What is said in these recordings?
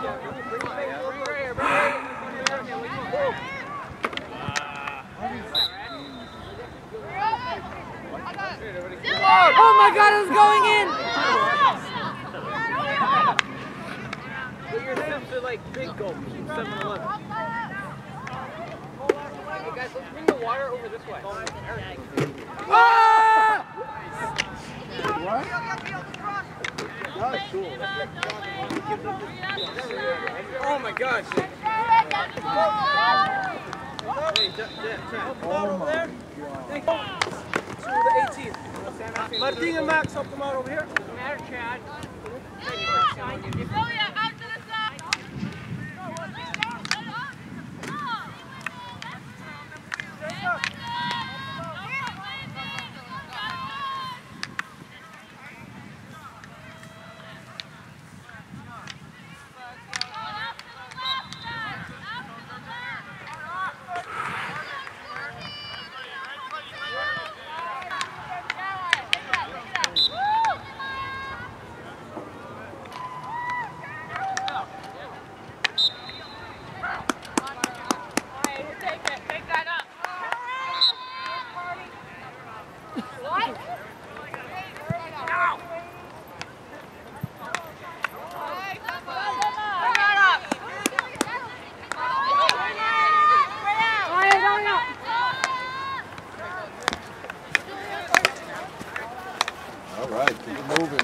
Oh my god, it was going in! Put your are like big gulp, 7-Eleven. Hey guys, let's bring the water over this way. Ah! Oh my gosh. To the 18th. Martin and Max, help them out over here. Doesn't matter, Chad. Oh, All right, keep it moving.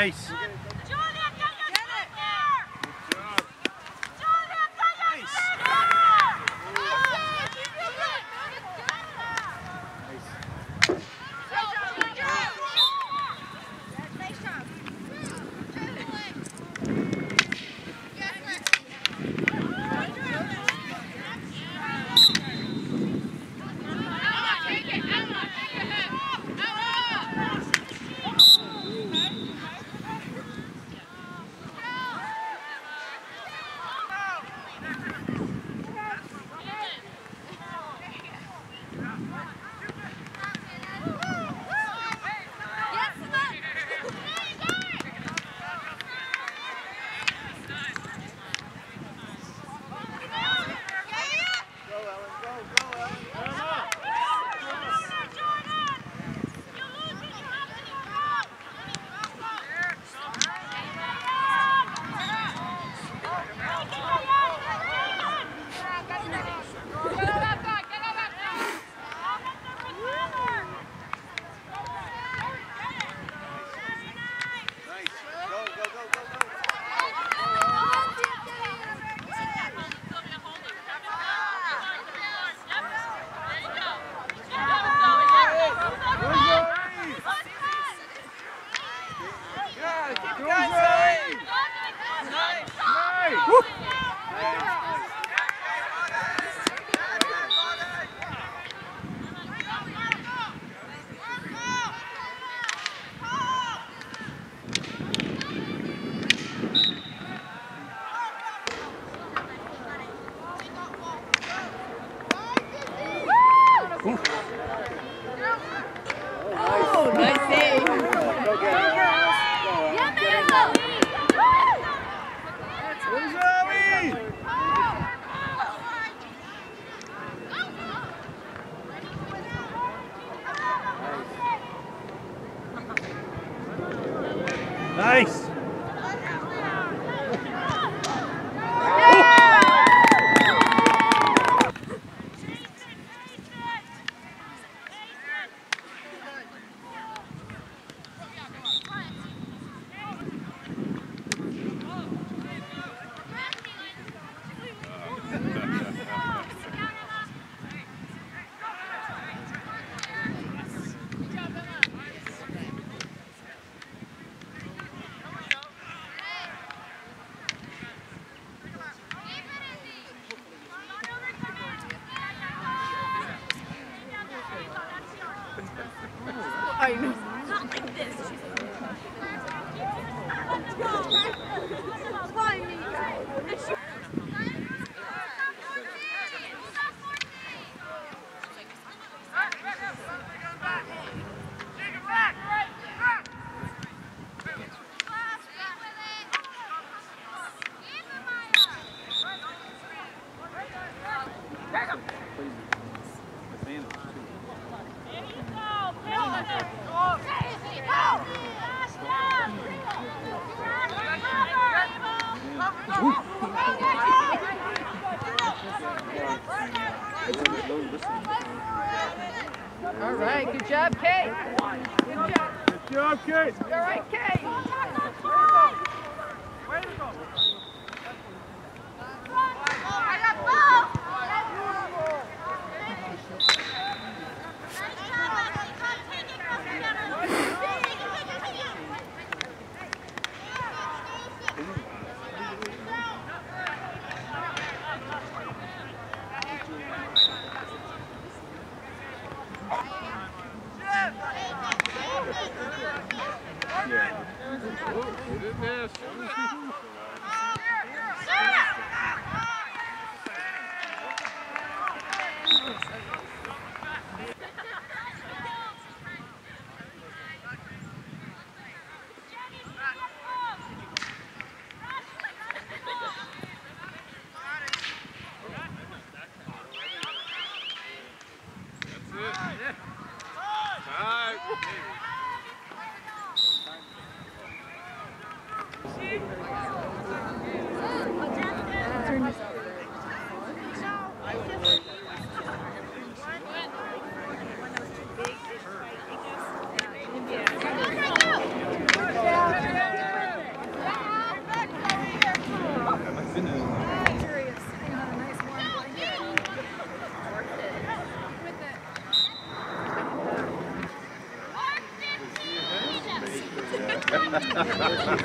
Nice.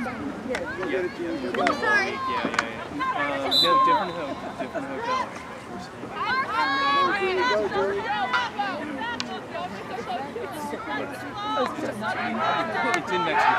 Yeah, yeah, yeah. Uh, no, different hotel. Different hotel. It's in next to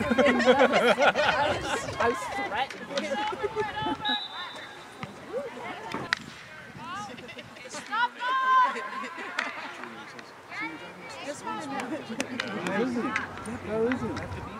I, was, I was threatened. This one. No, isn't? No, isn't?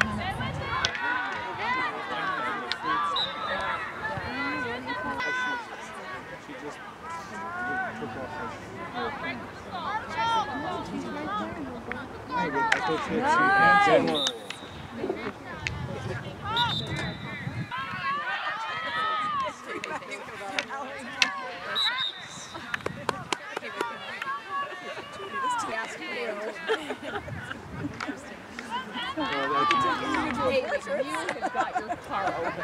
puts nice. You have got your car open.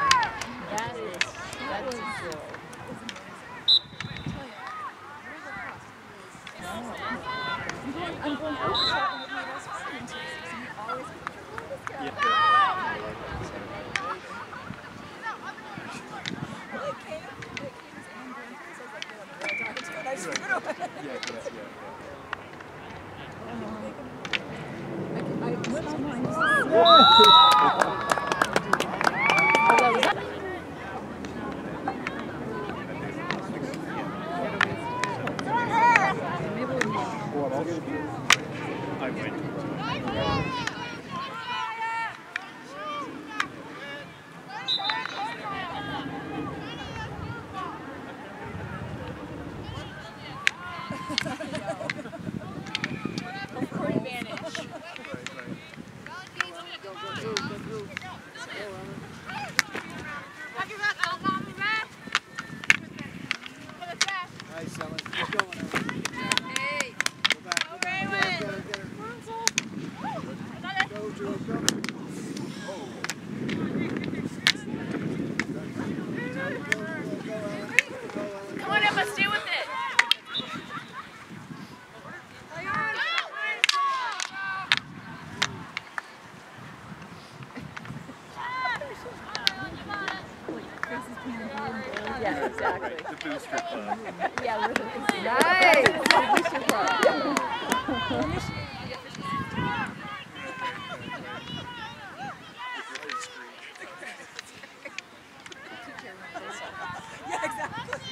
That is, that is 5.2 Yeah, exactly. The booster club. yeah, we're the. Nice! yeah, exactly.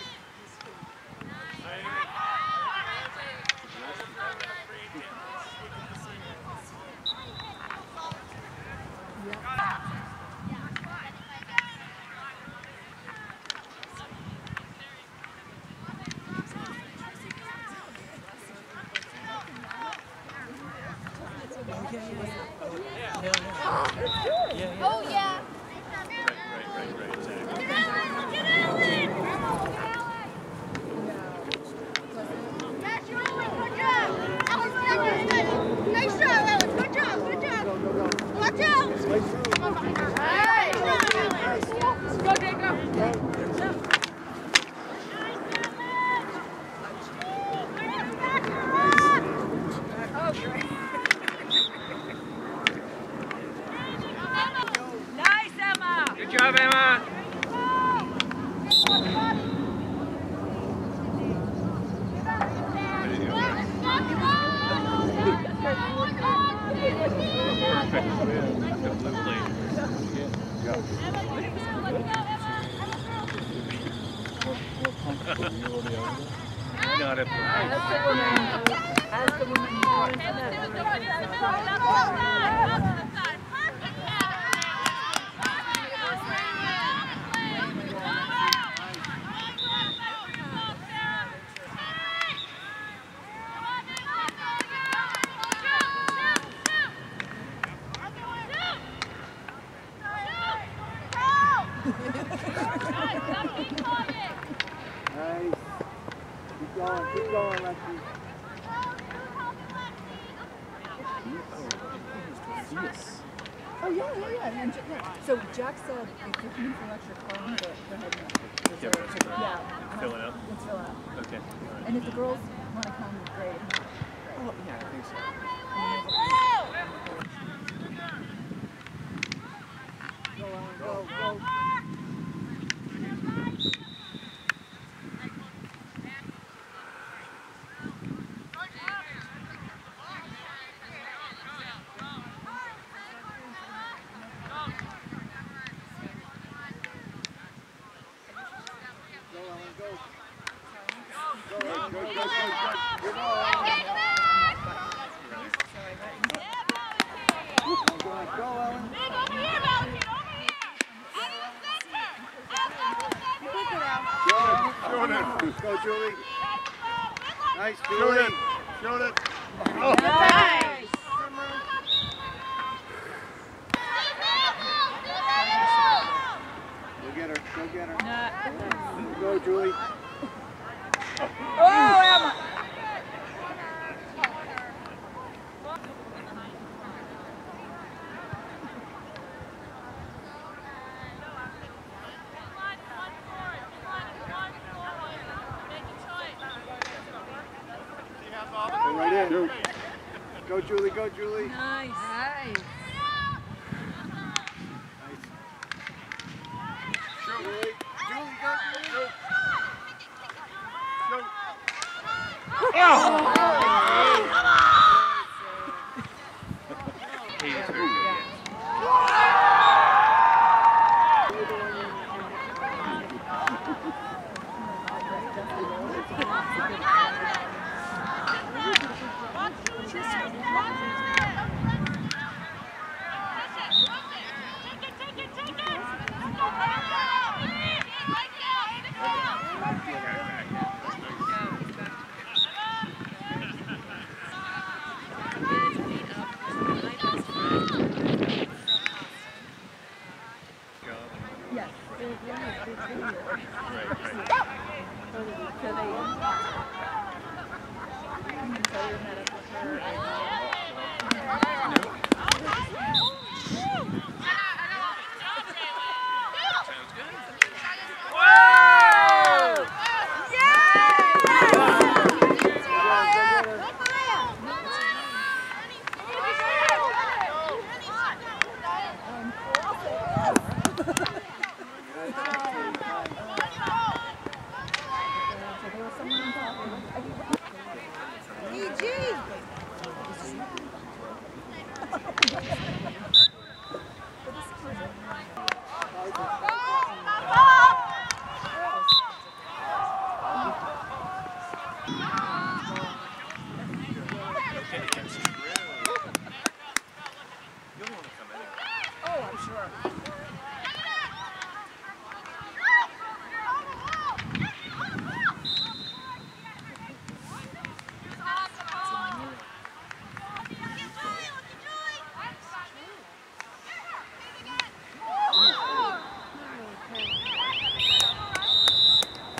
go, go. Julie. Nice, Julie. Shoot it. Shoot it. Oh. Nice. Go get her. Go get her. Go, Julie. Oh. Julie. Go, Julie. Nice. Nice. Watch it.